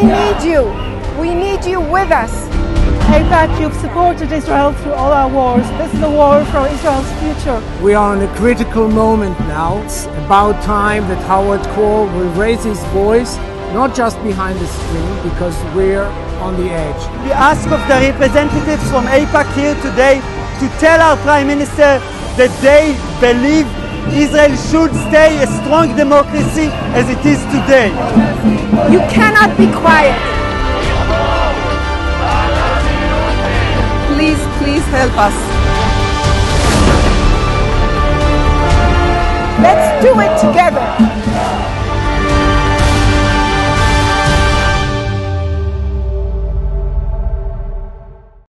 We need you. We need you with us. AIPAC, you've supported Israel through all our wars. This is a war for Israel's future. We are in a critical moment now. It's about time that Howard Kohr will raise his voice, not just behind the screen, because we're on the edge. We ask of the representatives from AIPAC here today to tell our Prime Minister that they believe Israel should stay a strong democracy as it is today. You cannot be quiet. Please, please help us. Let's do it together.